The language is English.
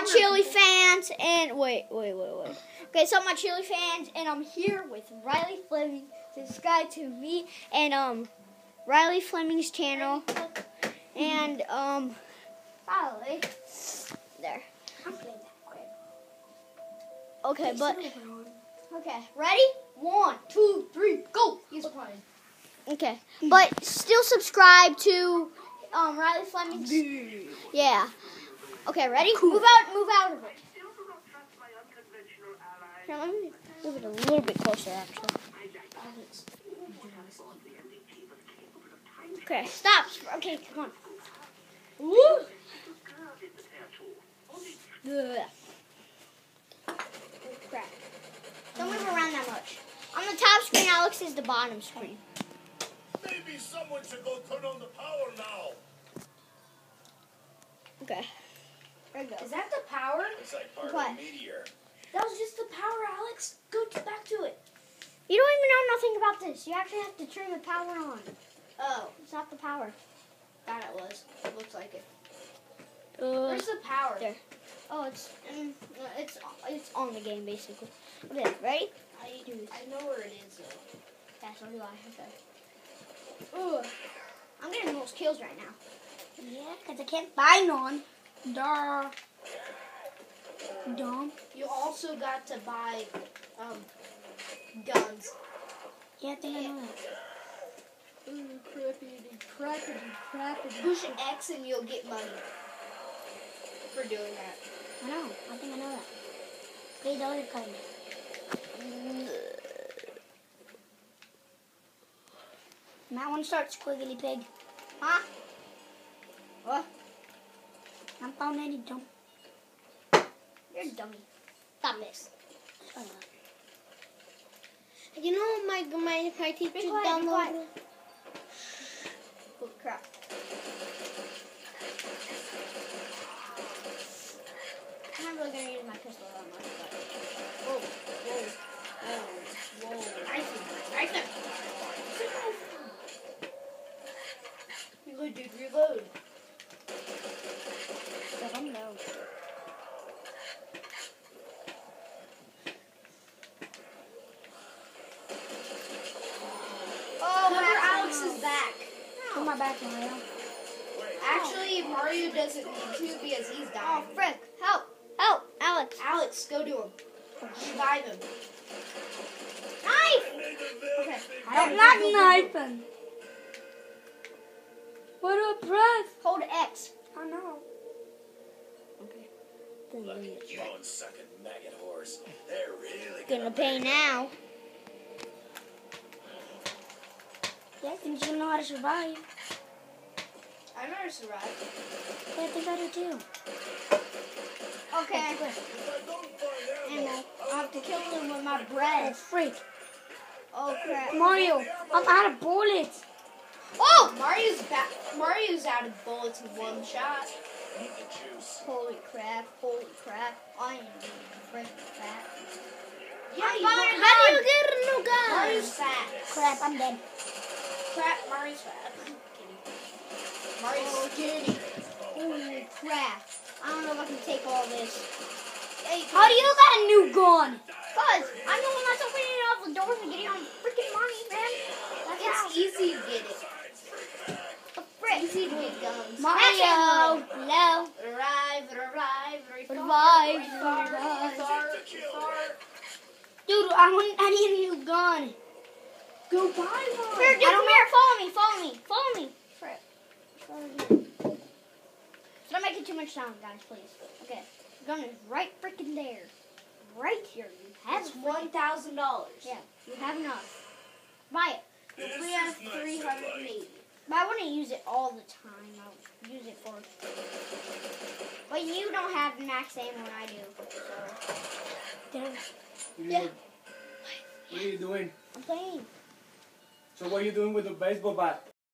my chili fans, and wait, wait, wait, wait. Okay, so my chili fans, and I'm here with Riley Fleming. Subscribe to me and um Riley Fleming's channel, and um Riley there. Okay, but okay, ready? One, two, three, go. He's playing. Okay, but still subscribe to um Riley Fleming's. Yeah. Okay, ready? Move out, move out of it. Here, let me move it a little bit closer, actually. Okay, stop. Okay, come on. Woo! Crap. Don't move around that much. On the top screen, Alex is the bottom screen. Maybe someone should go turn on the power now. Okay. There you go. Is that the power? It's like part What? of a meteor. That was just the power, Alex. Go to, back to it. You don't even know nothing about this. You actually have to turn the power on. Oh, It's not the power. that it was. It looks like it. Uh, Where's the power? There. oh, it's mm, uh, it's it's on the game basically. Okay, ready? I, I know where it is though. Yeah, so do I. Okay. Ugh. I'm getting the most kills right now. Yeah, because I can't buy none. Duh. Dumb. You also got to buy um guns. Yeah, I think I know that. Ooh, crappity, crappity, crappity. Push X and you'll get money for doing that. I know. I think I know that. Please don't cut me. Might want to start squiggly pig. Huh? What? I'm found any dumb. You're a dummy. Stop this. Shut up. You know my my my teacher downloaded. Oh crap. I'm not really gonna use my pistol that much, but Whoa, whoa, whoa, whoa. I see. I see. Reload, dude, reload. let them know. Oh, Remember, is back. Put my back Mario. Actually, Mario doesn't need to because he's dying. Oh dying. frick! Help! Help! Alex! Alex, go to him. Revive him. Knife! Made a very Okay. big I'm not knifing. What a press. Hold X. I know. Okay. Lucky yawn sucking maggot horse. They're really Gonna pay now. Yeah, I think you know how to survive. I never survived. Yeah, I think I do too. Okay. If I don't find Ammo. ammo, I have to kill him with my Oh, bread. freak. Oh crap. Mario, I'm out of bullets. Oh, Mario's back. Mario's out of bullets in one shot. eat the juice. Holy crap, holy crap. I am frick fat. Yeah, you Fine, how do you get a new gun? Mario's fat. Crap, I'm dead. Crap, Mario's fat. Mario's Oh, kitty. Holy crap. I don't know if I can take all this. Hey, How do you got a new gun? Cause I'm the one that's opening all the doors and getting all the freaking money, man. That's how. It's easy to get it. Easy to get guns. Mario. Hello. Revive, Restart, revive. restart, restart. Dude, I want. I need a new gun. Go buy one. Frick, dude, come here. Follow me. Follow me. Follow me. Frick. Follow me. Don't make it too much sound, guys, please. Okay. The gun is right freaking there. Right here. You have That's it. one thousand dollars. Yeah, you have enough. Buy it. This We have nice three and hundred light. and eighty. But I wouldn't use it all the time. I'll use it for. But you don't have max ammo when I do. So. What are you, Yeah. what are you doing? I'm playing. So what are you doing with the baseball bat?